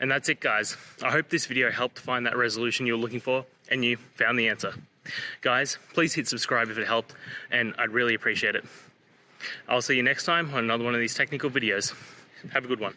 And that's it, guys. I hope this video helped find that resolution you were looking for and you found the answer. Guys, please hit subscribe if it helped, and I'd really appreciate it. I'll see you next time on another one of these technical videos. Have a good one.